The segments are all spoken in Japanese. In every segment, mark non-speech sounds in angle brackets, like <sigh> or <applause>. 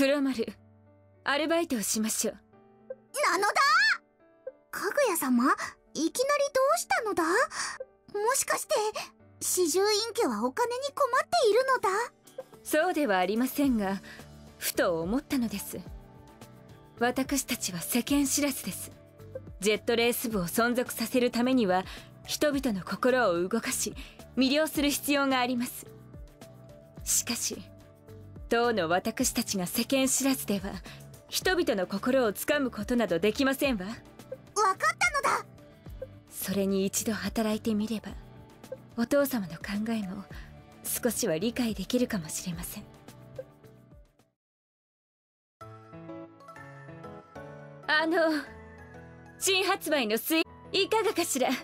黒丸アルバイトをしましょう。なのだ！かぐや様いきなりどうしたのだ？もしかして四十院家はお金に困っているのだ？そうではありませんがふと思ったのです。私たちは世間知らずです。ジェットレース部を存続させるためには人々の心を動かし魅了する必要があります。しかし当の私たちが世間知らずでは人々の心をつかむことなどできませんわ。分かったのだ。それに一度働いてみればお父様の考えも少しは理解できるかもしれません。あの新発売のスイいかがかしら？う美味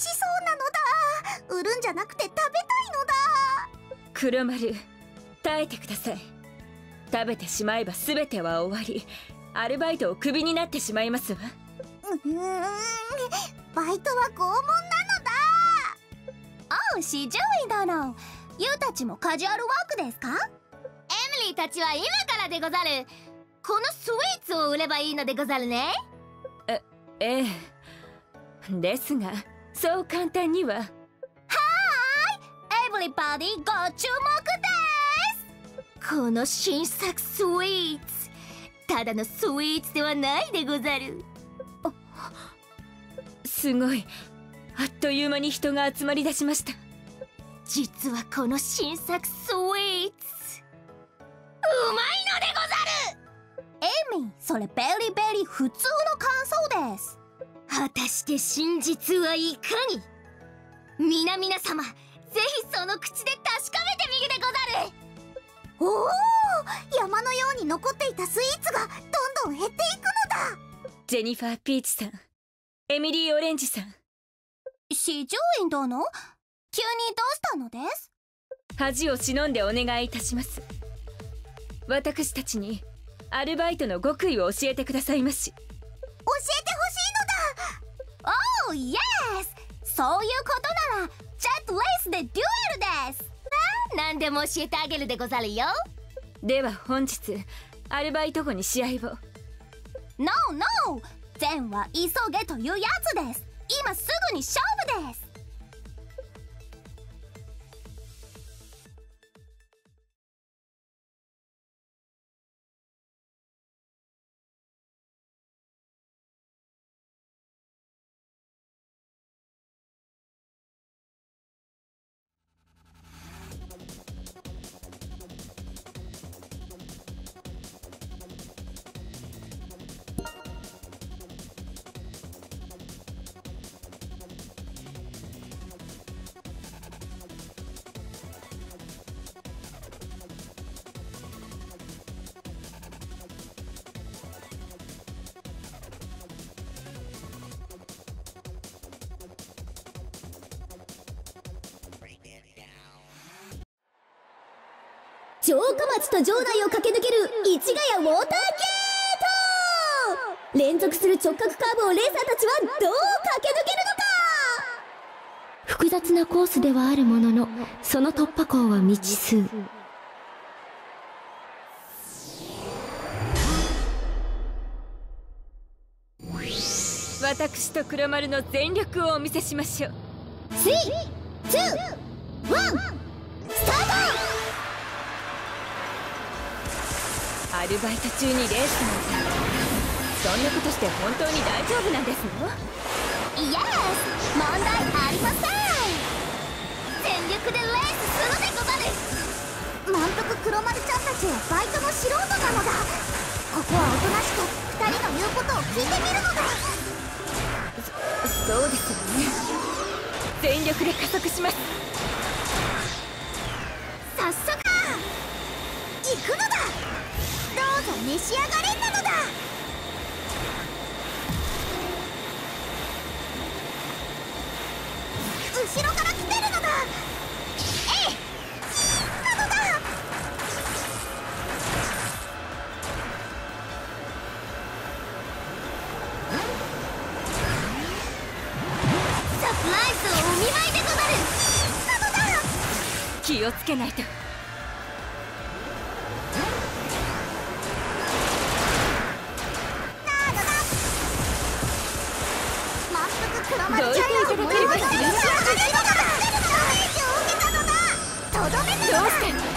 しそうなのだ。売るんじゃなくて食べ黒丸耐えてください。食べてしまえば全ては終わり。アルバイトをクビになってしまいますわ。うんバイトは拷問なのだ。おう四条院殿。ユウたちもカジュアルワークですか？エミリーたちは今からでござる。このスイーツを売ればいいのでござるね。えええ。ですがそう簡単にはリバディご注目ですこの新作スイーツ。ただのスイーツではないでござる。すごい。あっという間に人が集まりだしました。実はこの新作スイーツ。うまいのでござる。エミそれベリベリ普通の感想です。果たして真実はいかに？皆々様ぜひその口で確かめてみるでござる。おお山のように残っていたスイーツがどんどん減っていくのだ。ジェニファー・ピーチさんエミリー・オレンジさん。四条院殿急にどうしたのです？恥を忍んでお願いいたします。私たちにアルバイトの極意を教えてくださいまし。教えてほしいのだ。おーイエス！そういうことならジェットレースでデュエルです。何でも教えてあげるでござるよ。では本日アルバイト後に試合を。NO NO 善は急げというやつです。今すぐに勝負です城下町と城内を駆け抜ける市ヶ谷ウォーターゲート。連続する直角カーブをレーサーたちはどう駆け抜けるのか？複雑なコースではあるもののその突破口は未知数。私と黒丸の全力をお見せしましょう。321スタートアルバイト中にレースなんてそんなことして本当に大丈夫なんですのイエス問題ありません全力でレースするでござる満腹黒丸ちゃんたちはバイトの素人なのだここはおとなしく2人の言うことを聞いてみるのだそそうですよね全力で加速します早速行くのだどうぞ召し上がれなのだ。後ろから来てるのだ。えいなのだ。サプライズをお見舞いでござる。気をつけないと。どめたのだどうして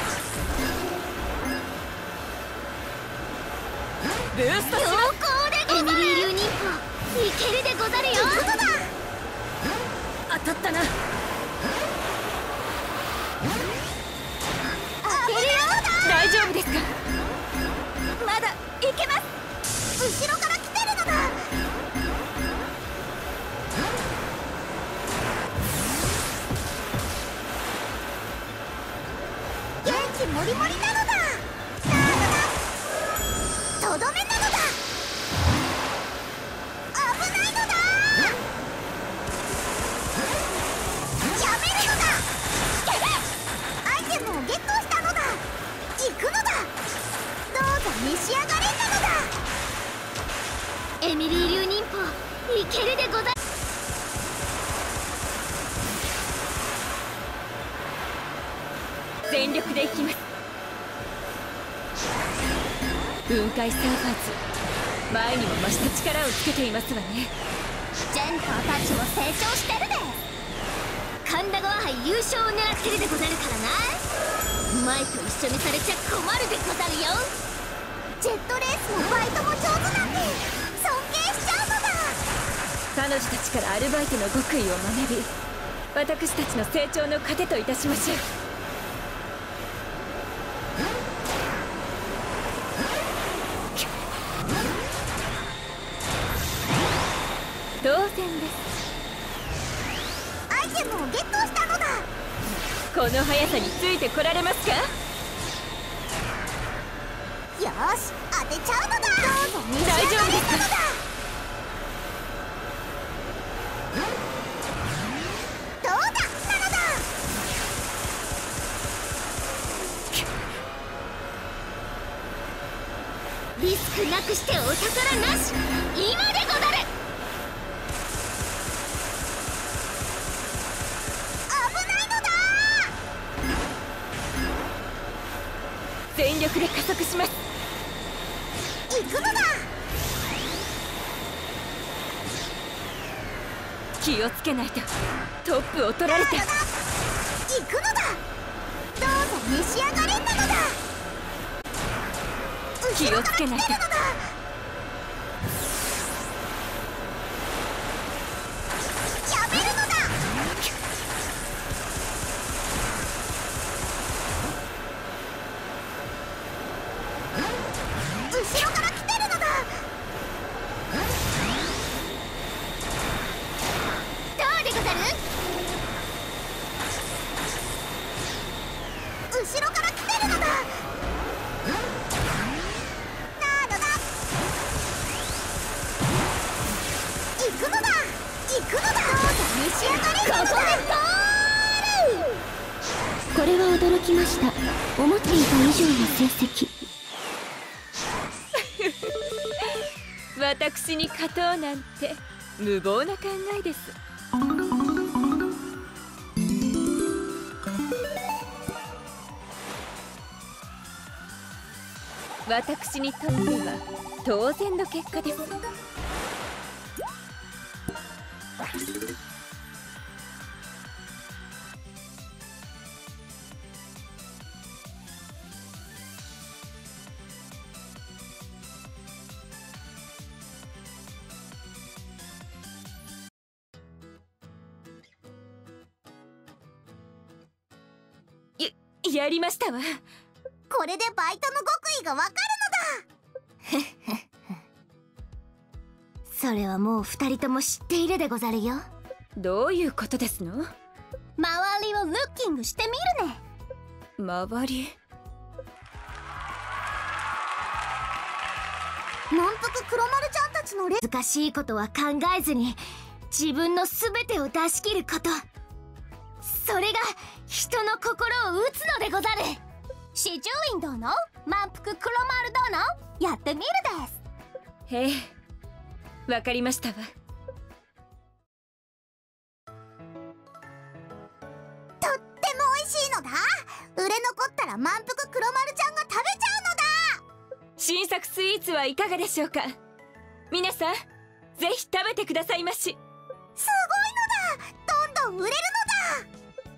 元気もりもりなのだとどめなのだ危ないのだやめるのだアイテムをゲットしたのだ行くのだどうぞ召し上がれなのだエミリー流忍法いけるでござる全力でいきます。雲海サーファーズ前にも増した力をつけていますわね。ジェンターたちも成長してるで。神田川杯優勝を狙ってるでござるからな。前と一緒にされちゃ困るでござるよ。ジェットレースのバイトも上手なんて尊敬しちゃうのだ。彼女たちからアルバイトの極意を学び私たちの成長の糧といたしましょう当然です。アイテムをゲットしたのだ。この速さについてこられますか？よーし当てちゃうのだ。どうぞ大丈夫です。なのだどうだなのだ。リスクなくしてお宝なし。今でござる気をつけないと。トップを取られて。行くのだ。どうぞ召し上がれなのだ。気をつけないとくのだ行くのだどうぞ召し上がれなのだ。これは驚きました。思っていた以上の成績。私に勝とうなんて無謀な考えです。私にとっては当然の結果です。やりましたわ。これでバイトの極意がわかる <laughs> それはもう二人とも知っているでござるよ。どういうことですの？周りをルッキングしてみるね。周り？満腹黒丸ちゃんたちのレ難しいことは考えずに自分の全てを出し切ること。それが人の心を打つのでござる。四十院殿？満腹黒丸殿？やってみるです。ええわかりましたわ。とっても美味しいのだ。売れ残ったら満腹黒丸ちゃんが食べちゃうのだ。新作スイーツはいかがでしょうか？皆さんぜひ食べてくださいまし。すごいの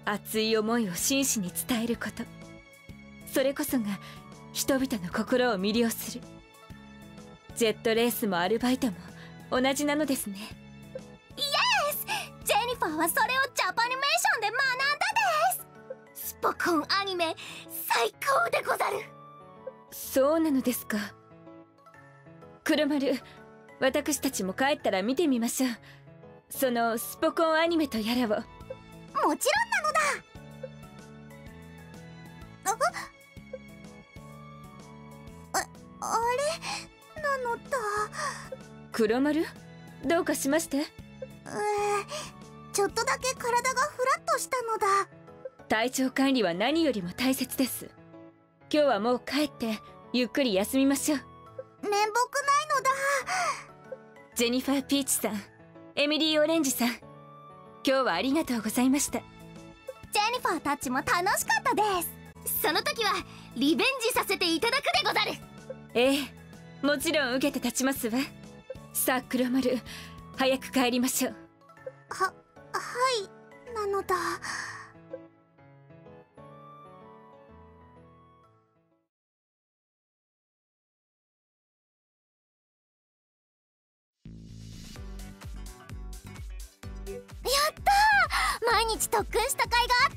熱い思いを真摯に伝えること。それこそが人々の心を魅了する。ジェットレースもアルバイトも同じなのですね。イエスジェニファーはそれをジャパニメーションで学んだです!スポコンアニメ最高でござる。そうなのですか。黒丸私たちも帰ったら見てみましょう。そのスポコンアニメとやらを。もちろん黒丸？どうかしましたうーちょっとだけ体がフラッとしたのだ。体調管理は何よりも大切です。今日はもう帰ってゆっくり休みましょう。面目ないのだ。ジェニファー・ピーチさんエミリー・オレンジさん今日はありがとうございました。ジェニファーたちも楽しかったです。その時はリベンジさせていただくでござる。ええもちろん受けて立ちますわさあ黒丸早く帰りましょう。ははいなのだ。やったー！毎日特訓した甲斐があっ